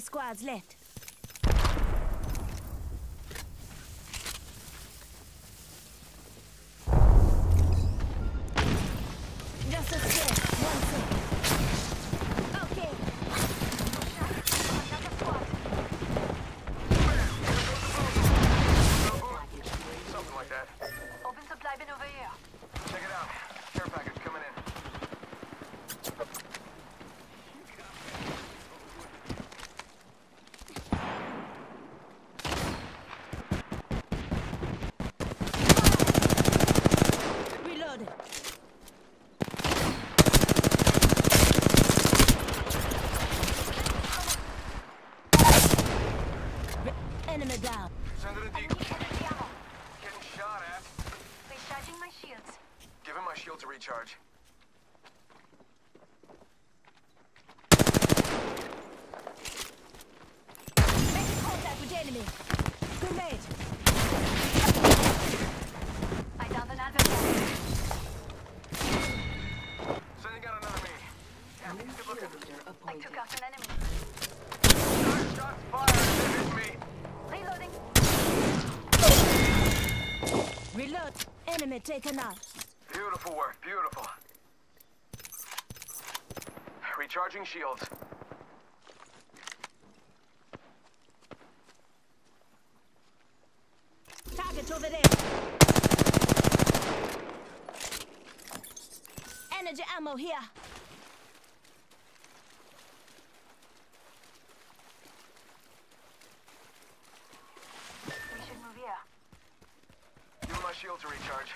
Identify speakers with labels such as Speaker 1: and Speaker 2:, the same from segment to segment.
Speaker 1: squad's left. Just a sec. One sec. Okay.
Speaker 2: Something like that.
Speaker 3: Open supply bin over here.
Speaker 2: Check it out. Care package coming in.
Speaker 1: Reloaded. Re- Enemy down.
Speaker 2: Send it a
Speaker 3: I
Speaker 2: decoy.
Speaker 3: need energy ammo.
Speaker 2: Getting shot at.
Speaker 3: Recharging my shields.
Speaker 2: Give him my shield to recharge.
Speaker 1: Making contact with enemy. Grenade.
Speaker 3: I downed an adversary.
Speaker 2: Sending out another me. Damn, he's good looking.
Speaker 3: I took out an enemy.
Speaker 2: Shots fired. They hit me.
Speaker 3: Reloading.
Speaker 1: Reload. Enemy taken out.
Speaker 2: Beautiful work. Beautiful. Recharging shields.
Speaker 1: Target over there. Energy ammo here.
Speaker 3: We should move here.
Speaker 2: Give him my shield to recharge.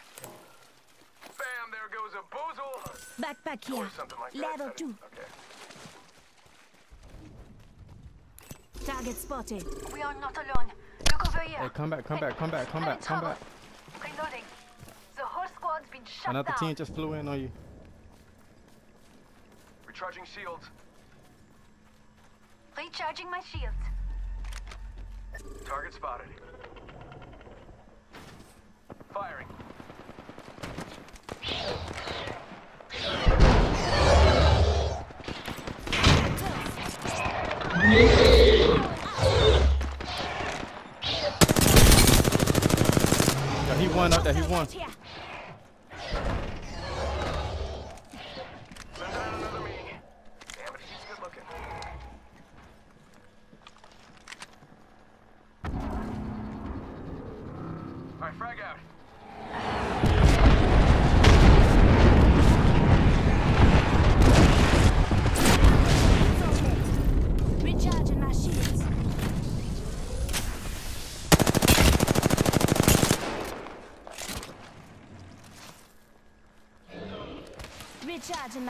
Speaker 2: Bam! There goes a boozle.
Speaker 1: Backpack here.
Speaker 2: Or something like that.
Speaker 1: Level two.
Speaker 2: Okay.
Speaker 1: Target spotted.
Speaker 3: We are not alone. Look over here.
Speaker 4: Hey, come back, come back, come back, come back, come back.
Speaker 3: Reloading. The whole squad's been shut
Speaker 4: Another
Speaker 3: down.
Speaker 4: team just flew in on you.
Speaker 2: Recharging shields.
Speaker 3: Recharging my shields.
Speaker 2: Target spotted. Good looking. Alright, frag out.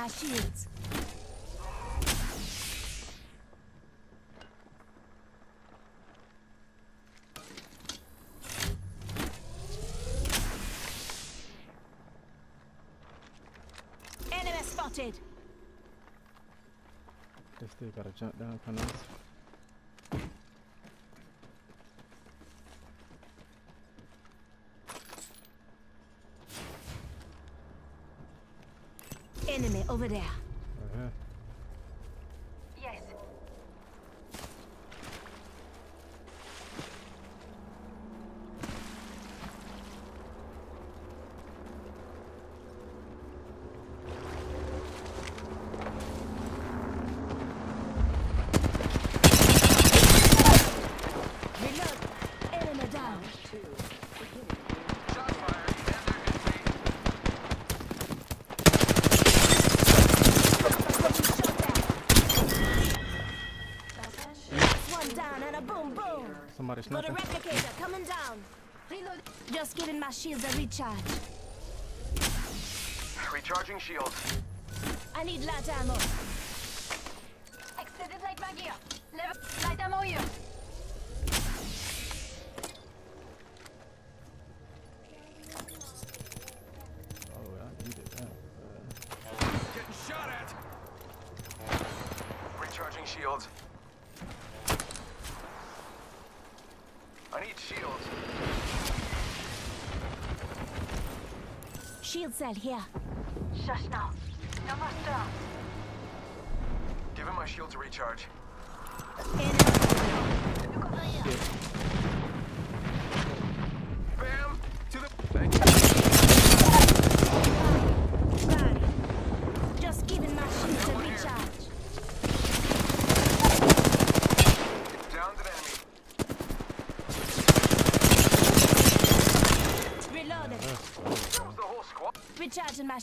Speaker 1: My shields. Enemy spotted.
Speaker 4: They still gotta jump down from us.
Speaker 1: Enemy over there.
Speaker 4: Right here.
Speaker 3: Yes.
Speaker 1: Reload. Enemy down.
Speaker 2: Shots fired. And they're hit
Speaker 1: One down and a boom boom.
Speaker 4: Somebody
Speaker 1: Got a
Speaker 4: sniping.
Speaker 1: replicator coming down. Reload. Just giving my shields a recharge.
Speaker 2: Recharging shields.
Speaker 1: I need light ammo.
Speaker 3: Extended light mag here. Level light ammo here.
Speaker 4: Oh, I
Speaker 2: need shields.
Speaker 1: Shield cell here.
Speaker 3: Just now. No.
Speaker 2: Give him my shield to recharge.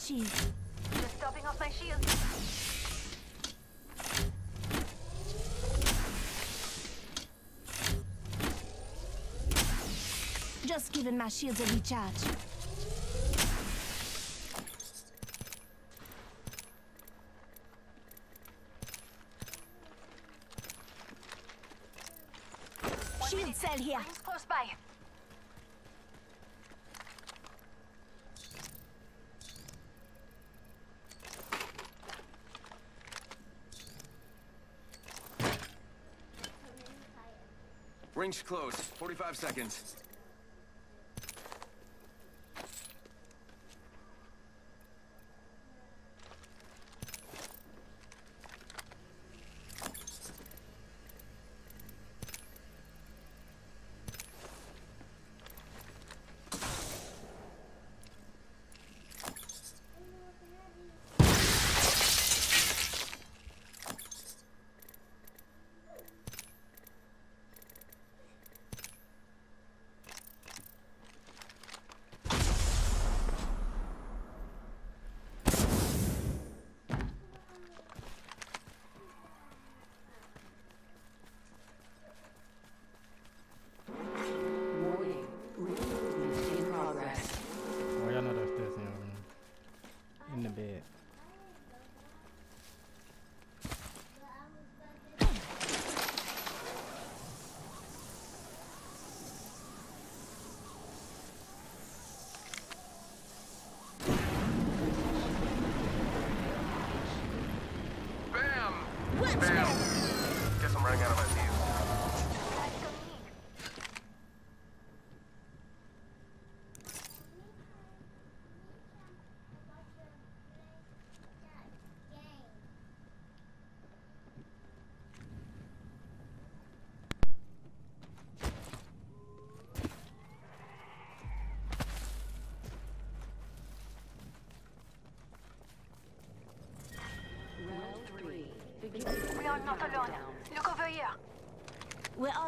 Speaker 1: shield.
Speaker 3: You're stopping off my shield.
Speaker 1: Just giving my shields a recharge. Shield cell here.
Speaker 3: Close by.
Speaker 2: Range close. 45 seconds.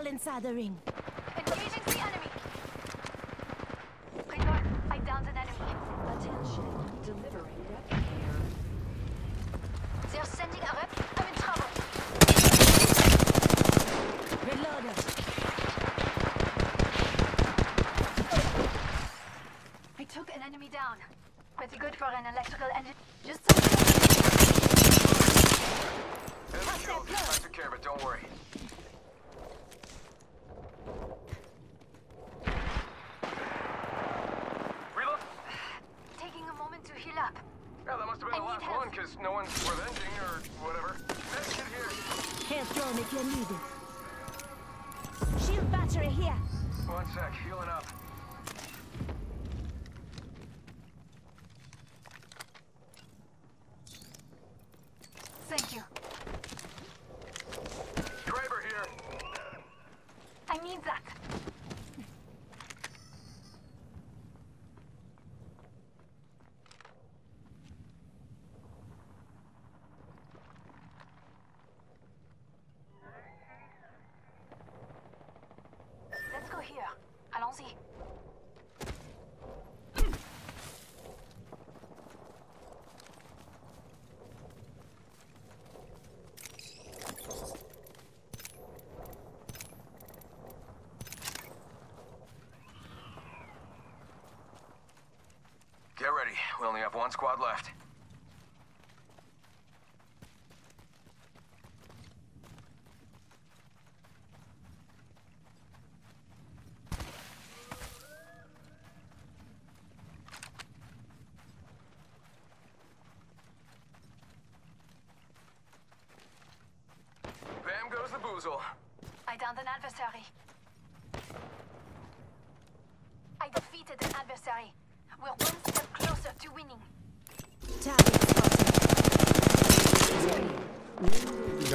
Speaker 1: inside the ring. If you're needed. Shield battery here.
Speaker 2: One sec, healing up. We only have one squad left. Bam goes the boozle.
Speaker 3: I downed an adversary.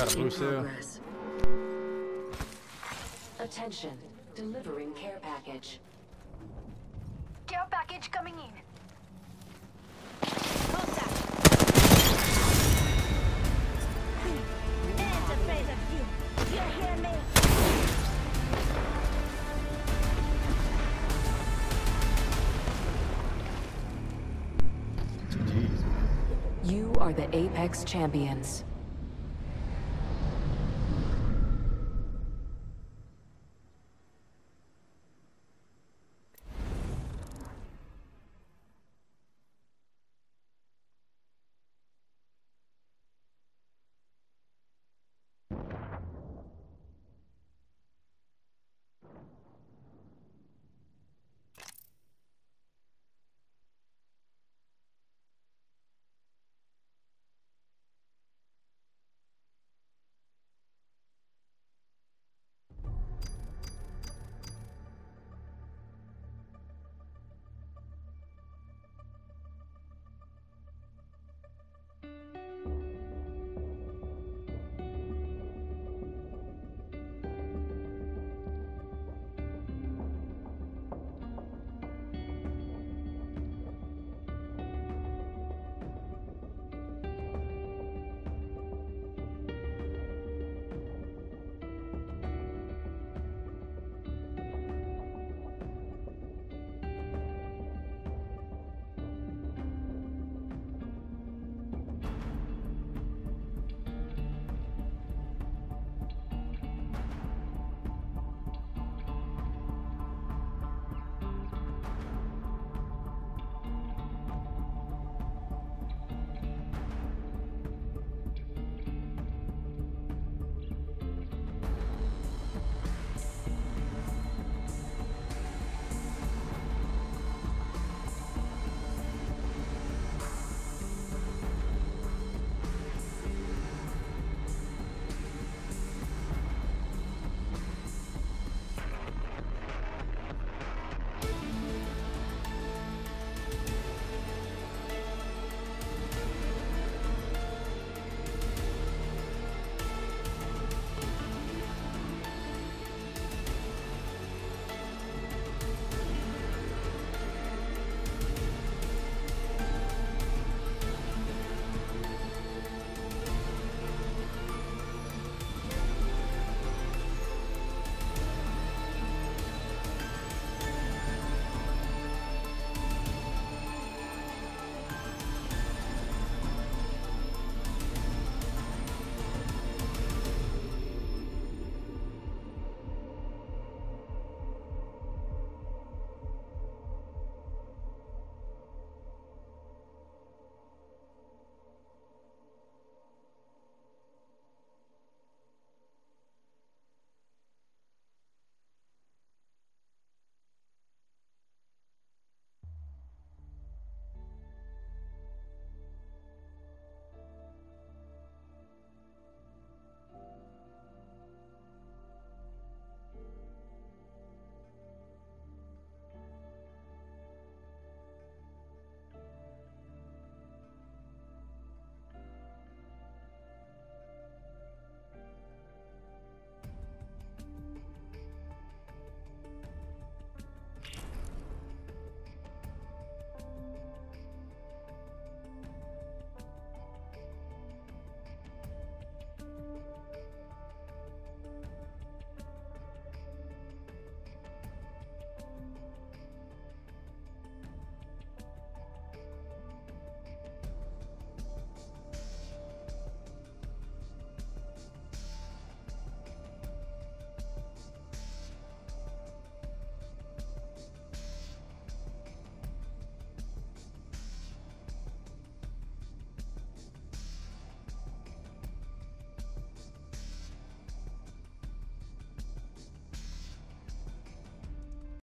Speaker 4: Got a boost there.
Speaker 5: Attention, delivering care package.
Speaker 3: Care package coming in.
Speaker 1: Contact. Ain't afraid of you. You hear me?
Speaker 4: GG's.
Speaker 5: You are the Apex champions.